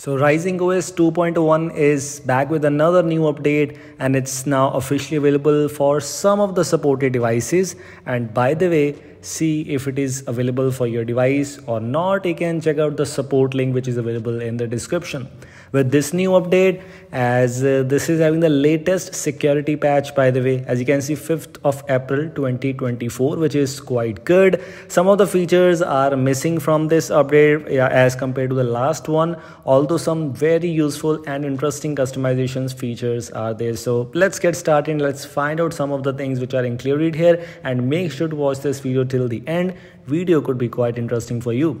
So Rising OS 2.1 is back with another new update and it's now officially available for some of the supported devices. And by the way see if it is available for your device or not. You can check out the support link which is available in the description. With this new update as uh, this is having the latest security patch by the way as you can see 5th of April 2024 which is quite good. Some of the features are missing from this update yeah, as compared to the last one although some very useful and interesting customizations features are there. So let's get started let's find out some of the things which are included here and make sure to watch this video till the end video could be quite interesting for you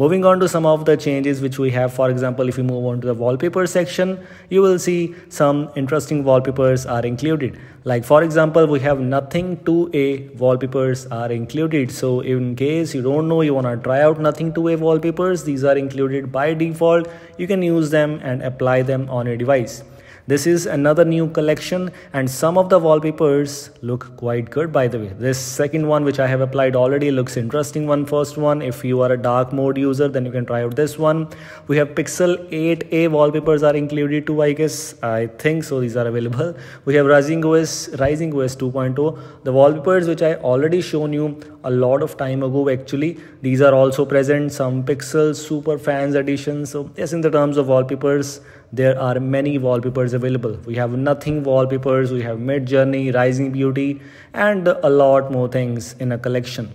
Moving on to some of the changes which we have, for example, if you move on to the wallpaper section, you will see some interesting wallpapers are included. Like for example, we have nothing 2a wallpapers are included. So in case you don't know, you want to try out nothing 2a wallpapers, these are included by default. You can use them and apply them on your device. This is another new collection and some of the wallpapers look quite good by the way. This second one which I have applied already looks interesting one first one. If you are a dark mode user then you can try out this one. We have Pixel 8a wallpapers are included too I guess. I think so these are available. We have Rising OS, Rising OS 2.0. The wallpapers which I already shown you a lot of time ago actually. These are also present some Pixel Super Fans edition. So yes in the terms of wallpapers there are many wallpapers available. We have nothing wallpapers. We have Midjourney rising beauty and a lot more things in a collection.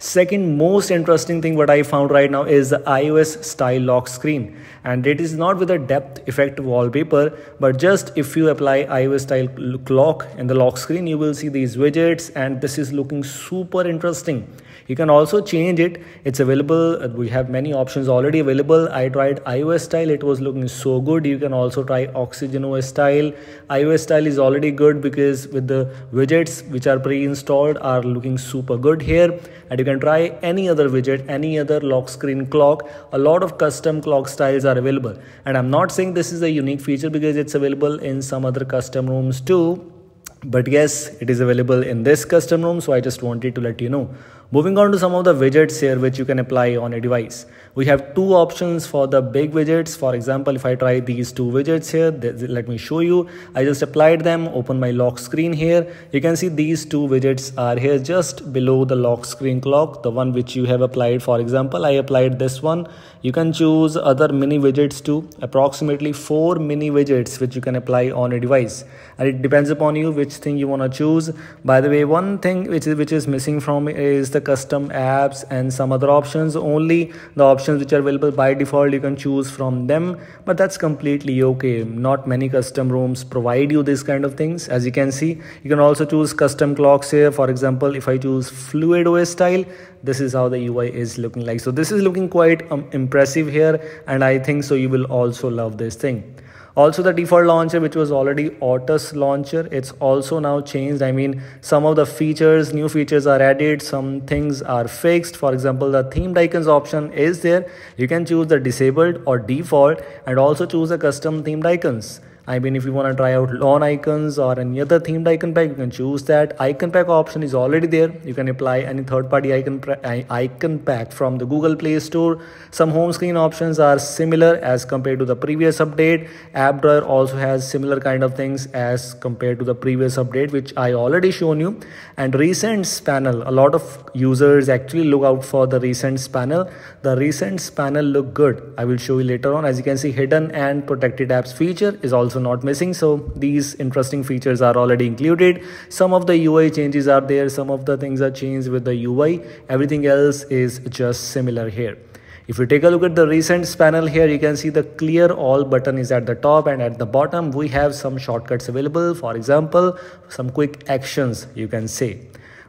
Second most interesting thing what i found right now is the ios style lock screen. And it is not with a depth effect wallpaper but just if you apply ios style clock in the lock screen you will see these widgets and this is looking super interesting you can also change it. It's available. Uh, we have many options already available. I tried ios style. It was looking so good. You can also try oxygen os style. Ios style is already good because with the widgets which are pre-installed are looking super good here. And you can try any other widget any other lock screen clock. A lot of custom clock styles are available. And i'm not saying this is a unique feature because it's available in some other custom ROMs too. But yes it is available in this custom ROM. So i just wanted to let you know moving on to some of the widgets here which you can apply on a device. We have two options for the big widgets. For example if i try these two widgets here let me show you. I just applied them open my lock screen here. You can see these two widgets are here just below the lock screen clock the one which you have applied. For example i applied this one. You can choose other mini widgets too. Approximately four mini widgets which you can apply on a device. And it depends upon you which thing you want to choose. By the way one thing which is which is missing from is the custom apps and some other options. Only the options which are available by default you can choose from them but that's completely okay. Not many custom ROMs provide you this kind of things. As you can see you can also choose custom clocks here. For example if i choose fluid os style this is how the ui is looking like. So this is looking quite um, impressive here and i think so you will also love this thing also the default launcher which was already Otus launcher it's also now changed. I mean some of the features new features are added some things are fixed. For example the themed icons option is there. You can choose the disabled or default and also choose the custom themed icons I mean, if you want to try out Lawnicons or any other themed icon pack, you can choose that. Icon pack option is already there. You can apply any third-party icon icon pack from the Google Play Store. Some home screen options are similar as compared to the previous update. App drawer also has similar kind of things as compared to the previous update, which I already shown you. And recents panel, a lot of users actually look out for the recents panel. The recents panel look good. I will show you later on. As you can see, hidden and protected apps feature is also also not missing. So these interesting features are already included. Some of the ui changes are there. Some of the things are changed with the ui everything else is just similar here. If you take a look at the recents panel here, you can see the clear all button is at the top and at the bottom. We have some shortcuts available. For example, some quick actions you can say.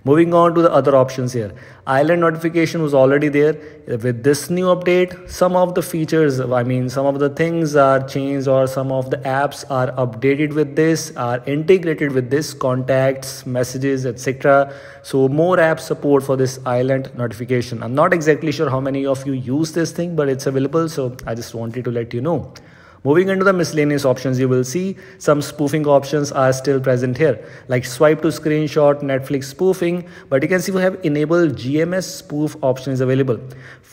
Moving on to the other options here. Island notification was already there. With this new update, some of the features, I mean, some of the things are changed or some of the apps are updated with this, are integrated with this, contacts, messages, etc. So more app support for this island notification. I'm not exactly sure how many of you use this thing, but it's available. So I just wanted to let you know. Moving into the miscellaneous options, you will see some spoofing options are still present here, like swipe to screenshot, Netflix spoofing, but you can see we have enabled GMS spoof options available,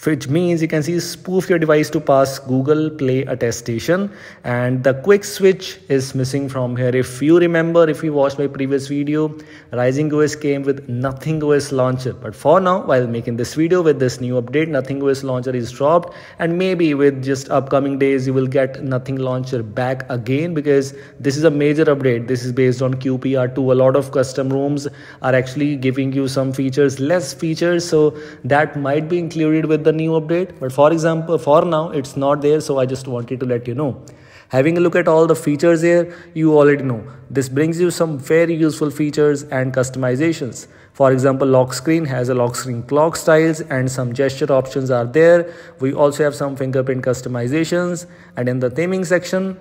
which means you can see spoof your device to pass Google Play attestation, and the quick switch is missing from here. If you remember, if you watched my previous video, Rising OS came with Nothing OS launcher, but for now, while making this video with this new update, Nothing OS launcher is dropped, and maybe with just upcoming days, you will get nothing launcher back again because this is a major update. This is based on qpr2 a lot of custom ROMs are actually giving you some features less features so that might be included with the new update. But for example for now it's not there so i just wanted to let you know Having a look at all the features here, you already know. This brings you some very useful features and customizations. For example, lock screen has a lock screen clock styles and some gesture options are there. We also have some fingerprint customizations and in the theming section,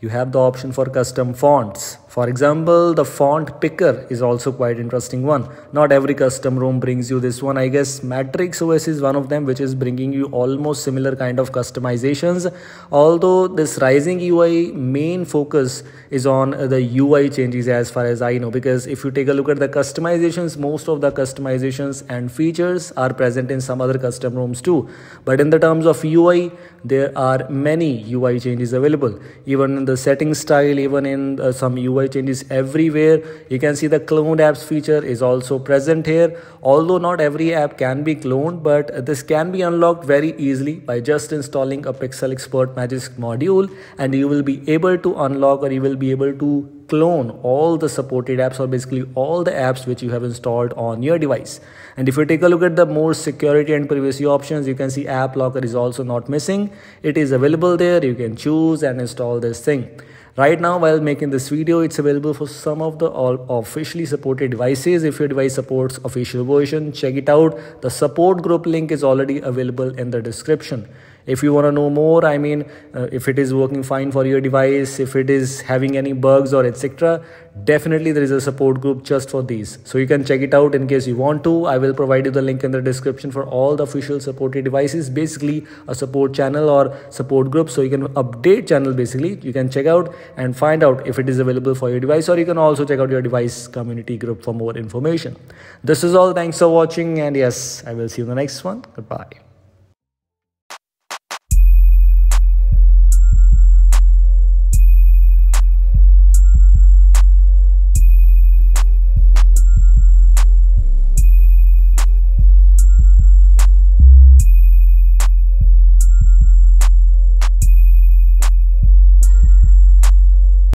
you have the option for custom fonts for example, the font picker is also quite interesting one. Not every custom ROM brings you this one. I guess Matrix OS is one of them which is bringing you almost similar kind of customizations. Although this Rising UI main focus is on the UI changes as far as I know because if you take a look at the customizations, most of the customizations and features are present in some other custom ROMs too. But in the terms of UI, there are many UI changes available. Even in the setting style, even in uh, some UI changes everywhere. You can see the cloned apps feature is also present here. Although not every app can be cloned but this can be unlocked very easily by just installing a PixelXpert magisk module and you will be able to unlock or you will be able to clone all the supported apps or basically all the apps which you have installed on your device. And if you take a look at the more security and privacy options you can see app locker is also not missing. It is available there. You can choose and install this thing Right now, while making this video, it's available for some of the all officially supported devices. If your device supports official version, check it out. The support group link is already available in the description if you want to know more i mean uh, if it is working fine for your device if it is having any bugs or etc definitely there is a support group just for these. So you can check it out in case you want to. I will provide you the link in the description for all the official supported devices basically a support channel or support group. So you can update channel basically. You can check out and find out if it is available for your device or you can also check out your device community group for more information. This is all. Thanks for watching and yes i will see you in the next one. Goodbye